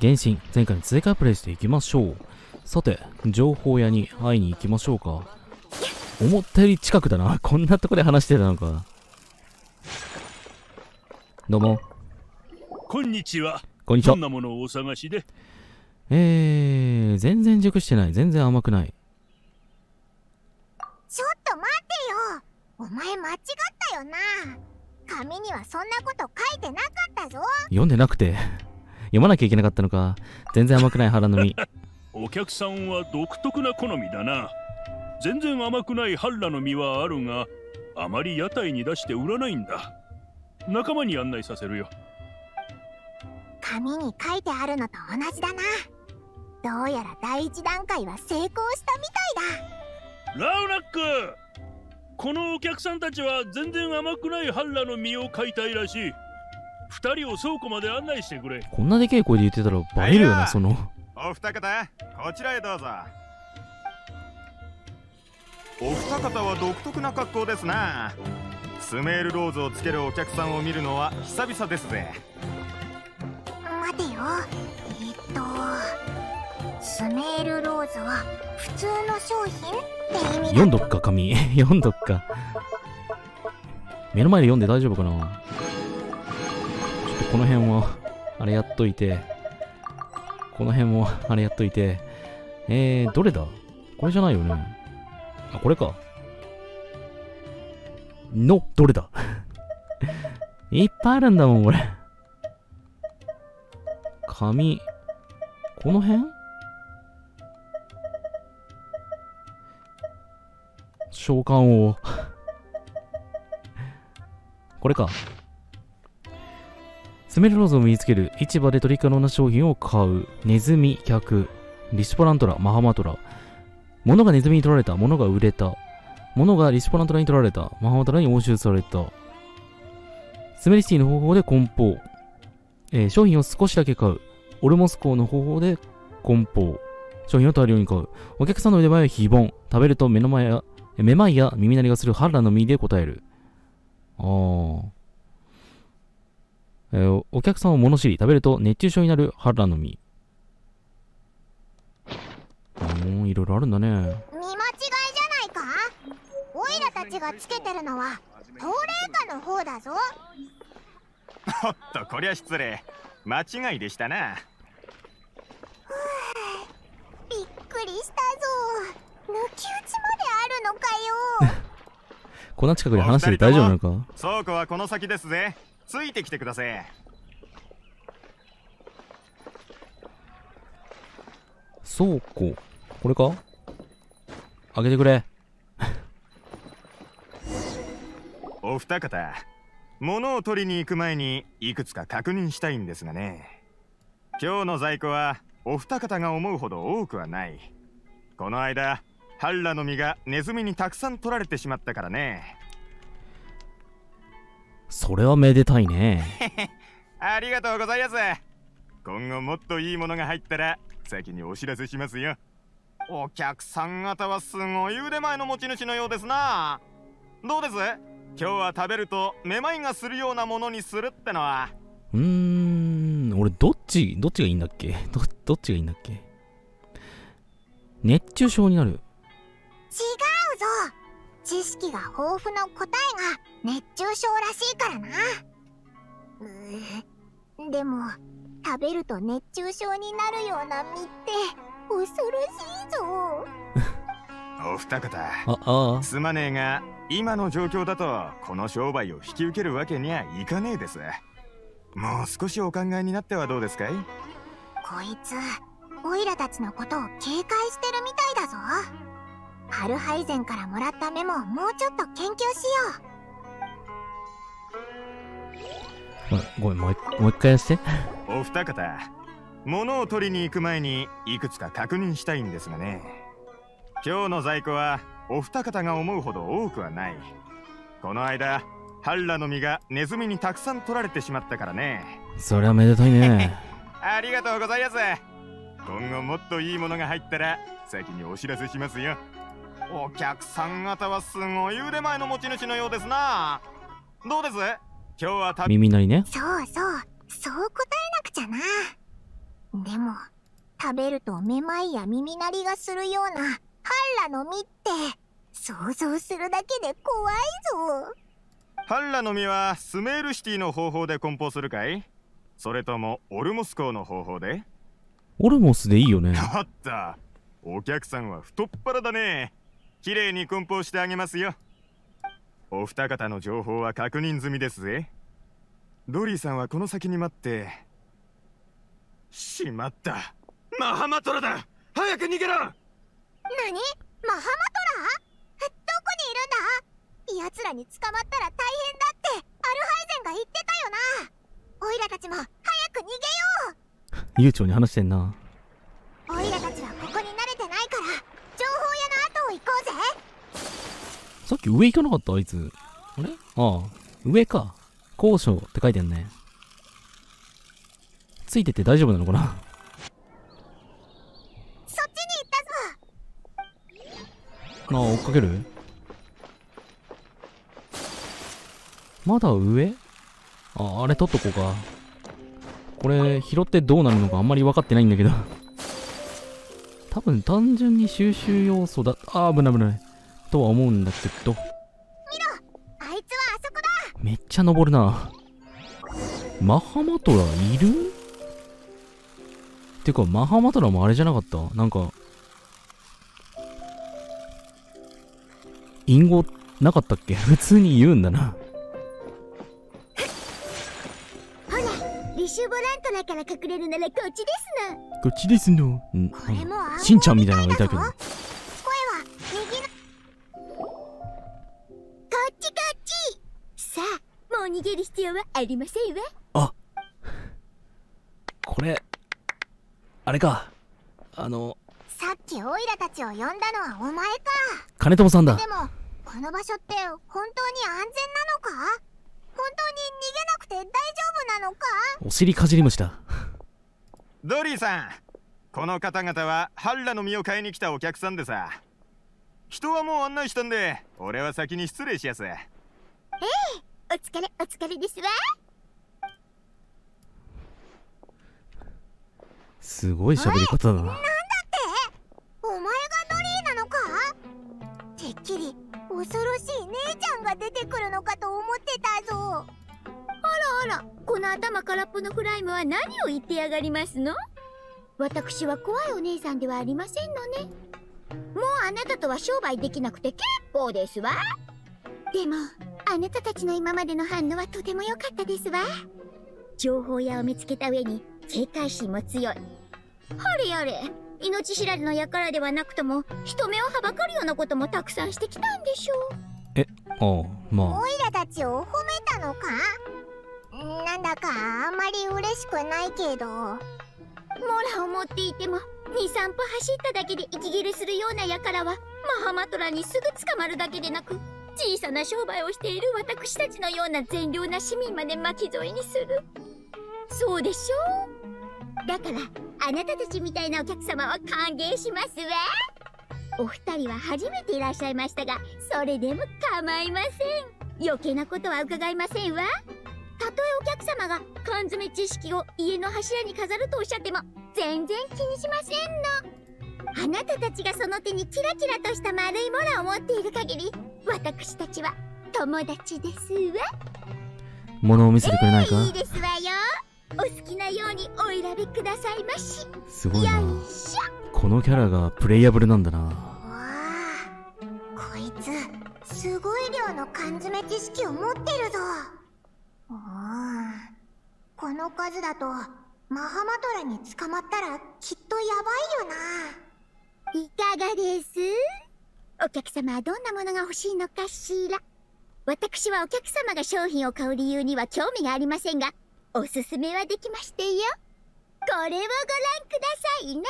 原神、前回の追加プレイしていきましょう。さて、情報屋に会いに行きましょうか。思ったより近くだな。こんなとこで話してたのか。どうも。こんにちは。こんにちはどん。なものをお探しで？えー、全然熟してない。全然甘くない。ちょっと待ってよお前間違ったよな紙にはそんなこと書いてなかったぞ読んでなくて。読まなきゃいけなかったのか。全然甘くない腹の実。お客さんは独特な好みだな。全然甘くないハッラの実はあるが、あまり屋台に出して売らないんだ。仲間に案内させるよ。紙に書いてあるのと同じだなどうやら第一段階は成功したみたいだラウナックこのお客さんたちは全然甘くないハッラの実を買いたいらしい。二人を倉庫まで案内してくれ。こんなでけえ声で言ってたらバレるよな、その。お二方こちらへどうぞお二方は独特な格好ですなスメールローズをつけるお客さんを見るのは久々ですぜ待てよえっとスメールローズは普通の商品って意味だ読んどっか、紙。読んどっか。目の前で読んで大丈夫かな？っとこの辺は、あれやっといて。この辺も、あれやっといて。えー、どれだ？これじゃないよね。あ、これか。の、どれだ？いっぱいあるんだもん、これ。紙。この辺？召喚を これか。スメルローズを身につける市場で取り可能な商品を買う。ネズミ客。リシポラントラマハマトラ。物がネズミに取られた物が売れた。物がリシポラントラに取られた。マハマトラに押収された。スメリシティの方法で梱包、えー商品を少しだけ買う。オルモス港の方法で梱包。商品を大量に買う。お客さんの腕前は非凡。食べると目の前やめまいや耳鳴りがする。ハラの実で答える。あー。えーお客さんを物知り、食べると熱中症になるハラの実。うーん、いろいろあるんだね。見間違いじゃないか？オイラたちがつけてるのは高齢化の方だぞ。おっとこりゃ失礼。間違いでしたな。びっくりしたぞ。抜き打ちまであるのかよ。こんな近くで話してて大丈夫なのか？倉庫はこの先ですぜついてきてください。倉庫。こ。れか？開けてくれ。お二方物を取りに行く前にいくつか確認したいんですがね。今日の在庫はお二方が思うほど多くはない。この間ハッラの実がネズミにたくさん取られてしまったからねそれはめでたいね。ありがとうございます。今後もっといいものが入ったら先にお知らせしますよ。お客さん方はすごい腕前の持ち主のようですな。どうです？今日は食べるとめまいがするようなものにするってのは。うーん、俺どっち、どっちがいいんだっけ？ど、どっちがいいんだっけ？熱中症になる。違うぞ知識が豊富な答えが熱中症らしいからな。うーでも食べると熱中症になるような実って恐ろしいぞ。お二方。あ、ああ。すまねえが今の状況だとこの商売を引き受けるわけにはいかねえです。もう少しお考えになってはどうですかい？こいつオイラたちのことを警戒してるみたいだぞハルハイゼンからもらったメモをもうちょっと研究しよごめん、もう一もう一回やって。お二方物を取りに行く前にいくつか確認したいんですがね。今日の在庫はお二方が思うほど多くはない。この間ハッラの実がネズミにたくさん取られてしまったからね。それはめでたいね。ありがとうございます。今後もっといいものが入ったら先にお知らせしますよお客さん方はすごい腕前の持ち主のようですな。どうです？今日はた耳鳴りね。う。そうそうそう答えなくちゃな。で食べるとめまいや耳鳴りがするようなハンラの実って想像するだけで怖いぞ。ハンラの実はスメールシティの方法で梱包するかい？それともオルモス港の方法で？オルモスでいいよね。あった。お客さんは太っ腹だね綺麗に梱包してあげますよ。お二方の情報は確認済みですぜ。ドリーさんはこの先に待ってしまった。マハマトラだ。早く逃げろ。何？マハマトラ？どこにいるんだ？奴らに捕まったら大変だってアルハイゼンが言ってたよな。オイラたちも早く逃げよう。悠長に話してんな。さっき上行かなかった？あいつ。あれ？ああ、上か。交渉って書いてんね。ついてて大丈夫なのかな？そっちに行ったぞああ、追っかける？まだ上？あ、あれ取っとこうか。これ、拾ってどうなるのかあんまり分かってないんだけど。多分単純に収集要素だ。あー、危ない危ない。とは思うんだけど。あいつはあそこだ。めっちゃ登るな。マハマトラいる？てか、マハマトラもあれじゃなかった？なんか、隠語なかったっけ？普通に言うんだな。ほらリシュボラントラから隠れるならこっちですな。こっちですの。ん。これも暗号しんちゃんみたいなのがいたけどあもう逃げる必要はありませんわ。これ、あれか。あの、さっきオイラたちを呼んだのはお前か。金友さんだ。で。もこの場所って本当に安全なのか？本当に逃げなくて大丈夫なのか？お尻かじり虫だ。ドリーさんこの方々はハンラの実を買いに来たお客さんでさ。人はもう案内したんで俺は先に失礼しやすお疲れお疲れですわ。すごい喋り方だな。お前がドリーなのか？てっきり恐ろしい姉ちゃんが出てくるのかと思ってたぞ。あらあらこの頭空っぽのフライムは何を言ってやがりますの？私は怖いお姉さんではありませんのね。もうあなたとは商売できなくて結構ですわ。でもあなたたちの今までの反応はとても良かったですわ。情報屋を見つけた上に警戒心も強い。はれやれ命知らずの輩ではなくとも人目をはばかるようなこともたくさんしてきたんでしょう。ああ、まオイラたちを褒めたのか？なんだかあんまり嬉しくないけど。モラを持っていても23歩走っただけで息切れするような輩はマハマトラにすぐ捕まるだけでなく小さな商売をしている私たちのような善良な市民まで巻き添えにする。そうでしょう。だからあなたたちみたいなお客様は歓迎しますわ。お二人は初めていらっしゃいましたがそれでも構いません。余計なことは伺いませんわ。たとえお客様が缶詰知識を家の柱に飾るとおっしゃっても全然気にしませんの。あなたたちがその手にキラキラとした丸いモラを持っている限り私たちは友達ですわ。あ、物を見せてくれないか？いいですわよ。お好きなようにお選びくださいまし。すごいな。このキャラがプレイヤブルなんだな。わあこいつすごい量の缶詰知識を持ってるぞ。この数だとマハマトラに捕まったらきっとやばいよないかがです？お客様はどんなものが欲しいのかしら？私はお客様が商品を買う理由には興味がありませんがおすすめはできましてよ。これをご覧くださいな。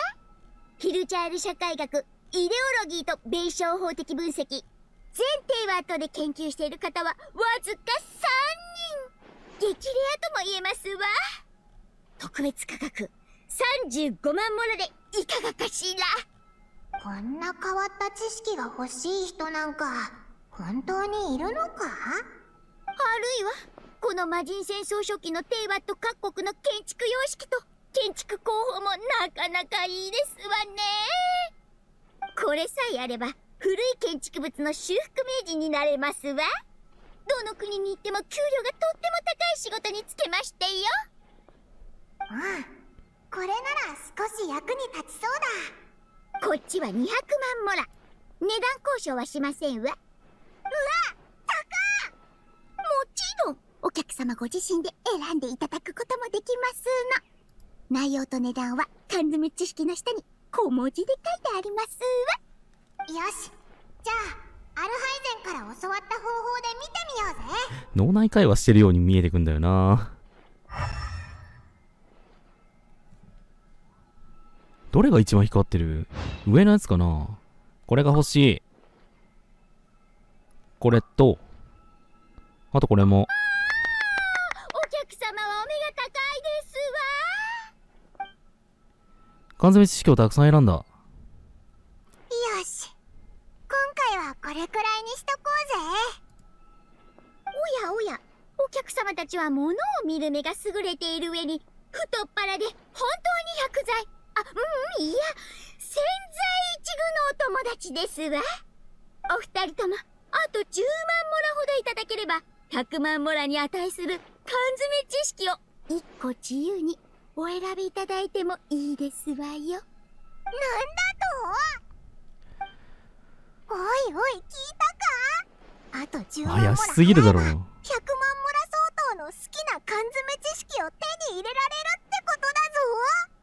ヒルチャール社会学イデオロギーと弁証法的分析。全テイワートで研究している方はわずか3人。激レアとも言えますわ。特別価格35万モラでいかがかしら？こんな変わった知識が欲しい人なんか本当にいるのか？あるいはこの魔人戦争初期のテイワット各国の建築様式と建築工法もなかなかいいですわね。これさえあれば古い建築物の修復名人になれますわ。どの国に行っても給料がとっても高い仕事に就けましてよ。うんこれなら少し役に立ちそうだこっちは200万モラ値段交渉はしませんわ。うわ高もちろん。お客様ご自身で選んでいただくこともできますの。内容と値段は缶詰知識の下に小文字で書いてありますわ。よし。じゃあアルハイゼンから教わった方法で見てみようぜ。脳内会話してるように見えてくんだよな。どれが一番光ってる？上のやつかな？これが欲しい。これと、あとこれも。お客様はお目が高いですわ。缶詰知識をたくさん選んだ。よし。今回はこれくらいにしとこうぜ。おやおや。お客様たちは物を見る目が優れている上に太っ腹で本当に薬剤いや千載一遇のお友達ですわ。お二人ともあと10万モラほどいただければ100万モラに値する缶詰知識を一個自由にお選びいただいてもいいですわよ。なんだと？おいおい聞いたか？あと10万モラすぎるだろ払えば100万モラ相当の好きな缶詰知識を手に入れられるってことだぞ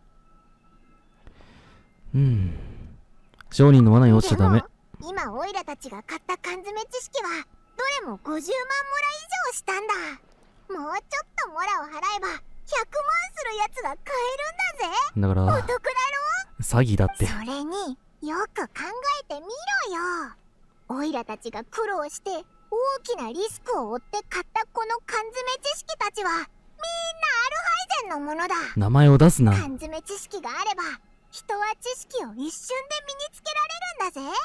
うん。商人の罠に落ちちゃダメで。も今オイラたちが買った缶詰知識はどれも50万モラ以上したんだもうちょっとモラを払えば100万するやつが買えるんだぜだから、お得だろ？詐欺だって。それによく考えてみろよオイラたちが苦労して大きなリスクを負って買ったこの缶詰知識たちはみんなアルハイゼンのものだ名前を出すな。缶詰知識があれば人は知識を一瞬で身につけられるんだぜ。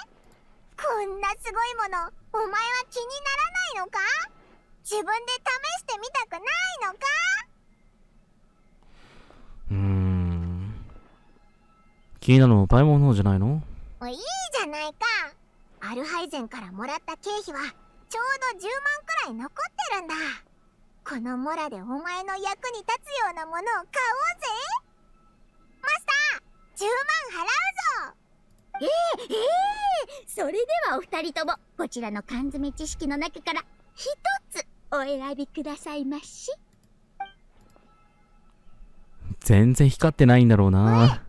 こんなすごいものお前は気にならないのか？自分で試してみたくないのか？うーん。気になるのはパイモンの方じゃないの？おいいじゃないか。アルハイゼンからもらった経費はちょうど10万くらい残ってるんだ。このモラでお前の役に立つようなものを買おう。ぜマスター10万払うぞ。ええええそれではお二人ともこちらの缶詰知識の中から一つお選びくださいまし。全然光ってないんだろうな。待て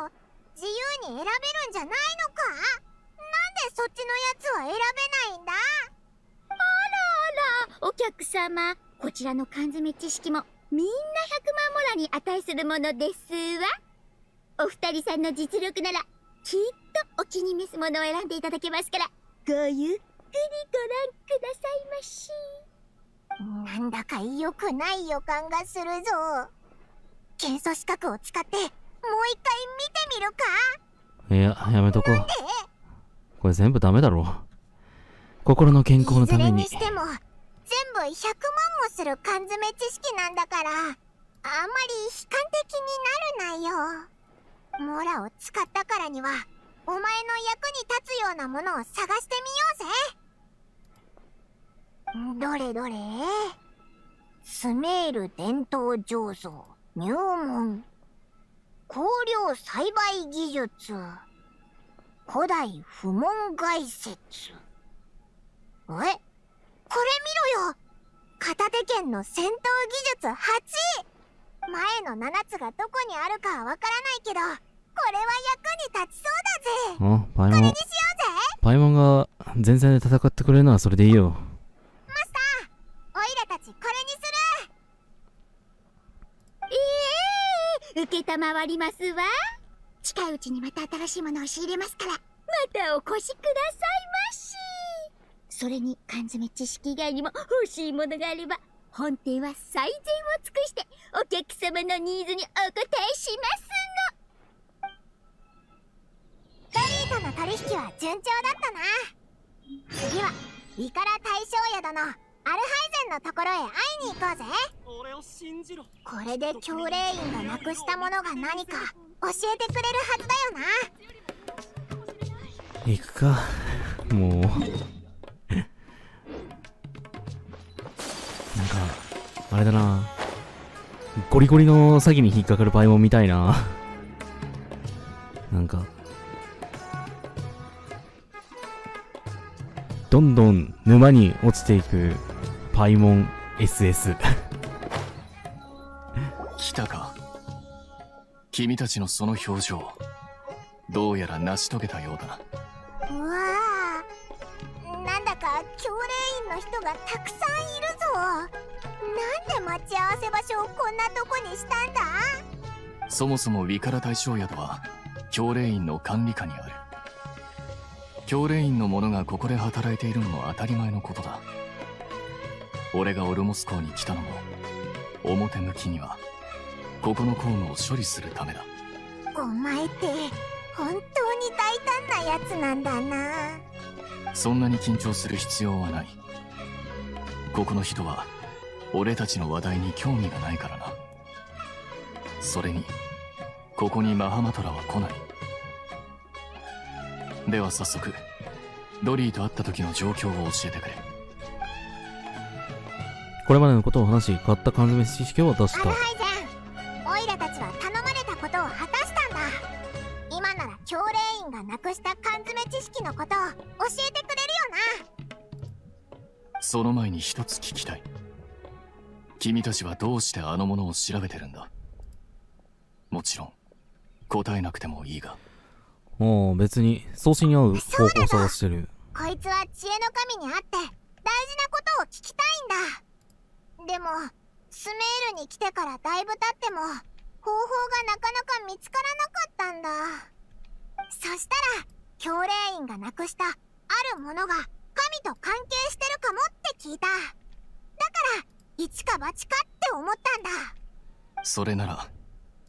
よ。自由に選べるんじゃないのか？なんでそっちのやつは選べないんだ？あらお客様こちらの缶詰知識もみんな100万モラに値するものですわお二人さんの実力ならきっとお気に召すものを選んでいただけますからごゆっくりご覧くださいましなんだか良くない予感がするぞ検査資格を使ってもう一回見てみるかいや、やめとこう。これ全部ダメだろ。心の健康のためにいず。れにしても全部100万もする缶詰知識なんだからあんまり悲観的になるなよモラを使ったからにはお前の役に立つようなものを探してみようぜ。どれどれ？スメール伝統醸造入門。香料栽培技術。古代不問外説。え？これ見ろよ。片手剣の戦闘技術8前の7つがどこにあるかはわからないけどこれは役に立ちそうだぜ。あ、パイモン。これにしようぜ。パイモンが前線で戦ってくれるならそれでいいよ。マスターオイラたちこれにする。ええ受けたまわりますわ。近いうちにまた新しいものを仕入れますから。またお越しくださいまし。それに缶詰知識以外にも欲しいものがあれば本店は最善を尽くしてお客様のニーズにお答えしますロリーとの取引は順調だったな次はイカラ大将宿のアルハイゼンのところへ会いに行こうぜ俺を信じろこれで教霊院がなくしたものが何か教えてくれるはずだよな行くか。もう。あれだな。ゴリゴリの詐欺に引っかかるパイモンみたいな。なんか、どんどん沼に落ちていくパイモン SS。来たか君たちのその表情どうやら成し遂げたようだなうわあなんだか教霊院の人がたくさんいるぞで待ち合わせ場所をこんなとこにしたんだ？そもそもウィカラ大将宿は教霊院の管理下にある。教霊院の者がここで働いているのも当たり前のことだ。俺がオルモス港に来たのも表向きにはここの公務を処理するためだ。お前って本当に大胆なやつなんだな。そんなに緊張する必要はない。ここの人は俺たちの話題に興味がないからな。それにここにマハマトラは来ない。では早速ドリーと会った時の状況を教えてくれ。これまでのことを話し、買った缶詰知識を渡した。アル。ハイゼンオイラたちは頼まれたことを果たしたんだ。今なら教霊院がなくした缶詰知識のことを教えてくれるよな。その前に一つ聞きたい君たちはどうしてあのものを調べてるんだ？もちろん答えなくてもいいが。もう別に、送信に合う方法を探してる。こいつは知恵の神に会って大事なことを聞きたいんだ。でもスメールに来てからだいぶ経っても方法がなかなか見つからなかったんだ。そしたら教霊院がなくしたあるものが神と関係してるかもって聞いた。だから一か八かって思ったんだ。それなら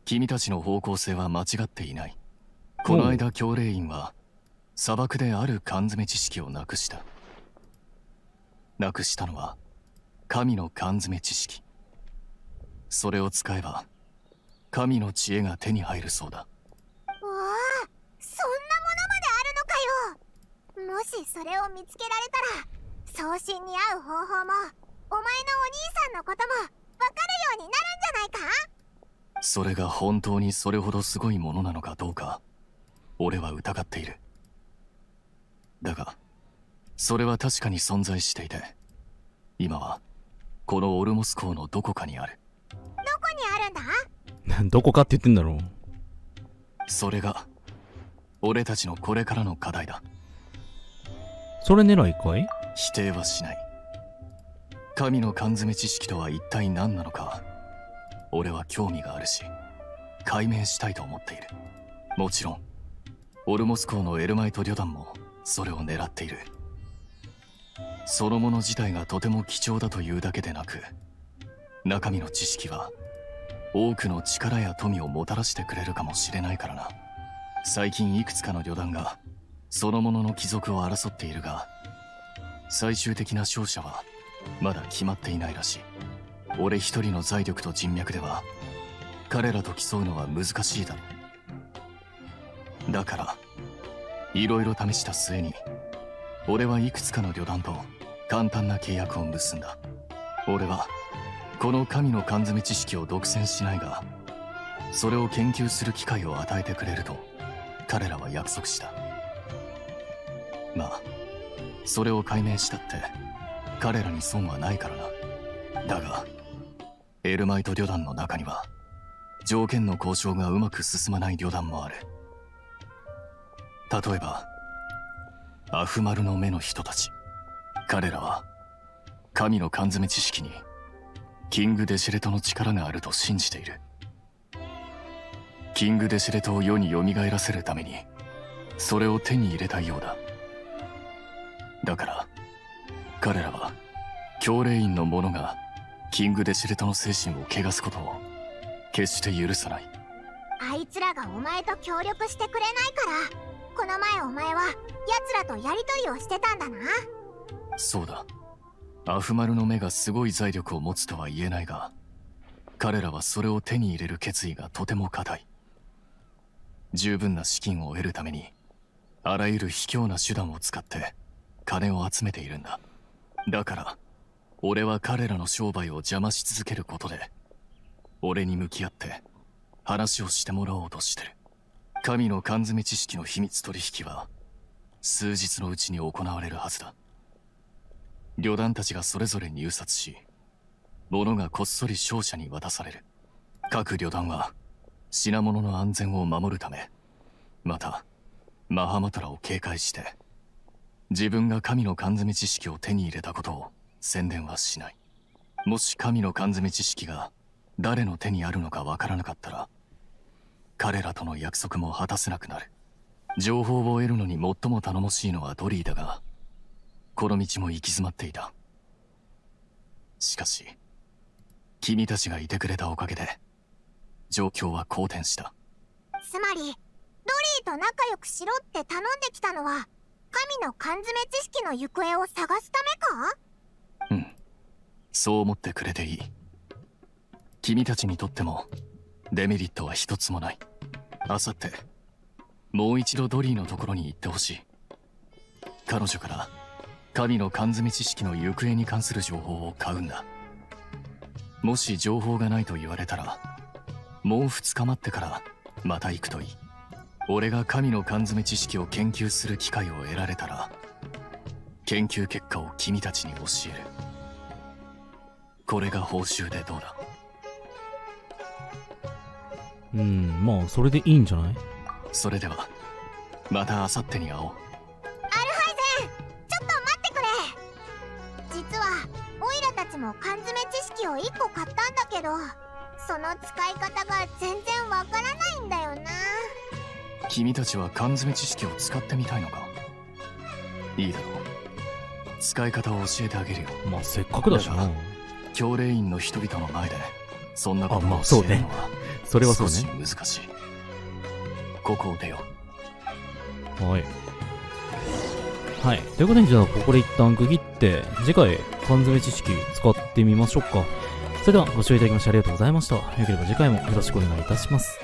君たちの方向性は間違っていない。この間教霊院は砂漠である缶詰知識をなくした。なくしたのは神の缶詰知識。それを使えば神の知恵が手に入るそうだ。わあそんなものまであるのかよ。もしそれを見つけられたら送信に合う方法もお前のお兄さんのこともわかるようになるんじゃないか？それが本当にそれほどすごいものなのかどうか俺は疑っている。だがそれは確かに存在していて今はこのオルモス港のどこかにある。どこにあるんだ？どこかって言ってんだろう。それが俺たちのこれからの課題だ。それ狙いかい？否定はしない神の缶詰知識とは一体何なのか俺は興味があるし解明したいと思っている。もちろんオルモス港のエルマイト旅団もそれを狙っている。そのもの自体がとても貴重だというだけでなく中身の知識は多くの力や富をもたらしてくれるかもしれないからな。最近いくつかの旅団がそのものの帰属を争っているが最終的な勝者はまだ決まっていないらしい。俺一人の財力と人脈では彼らと競うのは難しいだろう。だからいろいろ試した末に俺はいくつかの旅団と簡単な契約を結んだ。俺はこの神の缶詰知識を独占しないがそれを研究する機会を与えてくれると彼らは約束した。まあそれを解明したって彼らに損はないからな。だがエルマイト旅団の中には条件の交渉がうまく進まない旅団もある。例えばアフマルの目の人たち。彼らは神の缶詰知識にキング・デシレトの力があると信じている。キング・デシレトを世に蘇らせるためにそれを手に入れたいようだ。だから彼らは教霊院の者がキング・デシレトの精神を汚すことを決して許さない。あいつらがお前と協力してくれないからこの前お前は奴らとやりとりをしてたんだな。そうだ。アフマルの目がすごい財力を持つとは言えないが彼らはそれを手に入れる決意がとても固い。十分な資金を得るためにあらゆる卑怯な手段を使って金を集めているんだだから俺は彼らの商売を邪魔し続けることで俺に向き合って話をしてもらおうとしてる。神の缶詰知識の秘密取引は数日のうちに行われるはずだ。旅団たちがそれぞれ入札し物がこっそり商社に渡される。各旅団は品物の安全を守るためまたマハマトラを警戒して自分が神の缶詰知識を手に入れたことを宣伝はしない。もし神の缶詰知識が誰の手にあるのかわからなかったら彼らとの約束も果たせなくなる。情報を得るのに最も頼もしいのはドリーだがこの道も行き詰まっていた。しかし君たちがいてくれたおかげで状況は好転した。つまりドリーと仲良くしろって頼んできたのは神の缶詰知識の行方を探すためか？うん。そう思ってくれていい。君たちにとってもデメリットは一つもない。あさってもう一度ドリーのところに行ってほしい。彼女から神の缶詰知識の行方に関する情報を買うんだ。もし情報がないと言われたらもう2日待ってからまた行くといい。俺が神の缶詰知識を研究する機会を得られたら研究結果を君たちに教える。これが報酬でどうだ？うん、まあ、それでいいんじゃない？それではまた明後日に会おう。アルハイゼンちょっと待ってくれ。実はオイラたちも缶詰知識を1個買ったんだけどその使い方が全然わからないんだよな君たちは缶詰知識を使ってみたいのか？いいだろう使い方を教えてあげるよまあ、せっかくだしな。教令員の人々の前でそんなことを教えるのはそれはそうね。難しいここを出ようはい。はい。ということで、じゃあ、ここで一旦区切って、次回、缶詰知識使ってみましょうか。それでは、ご視聴いただきましてありがとうございました。よければ次回もよろしくお願いいたします。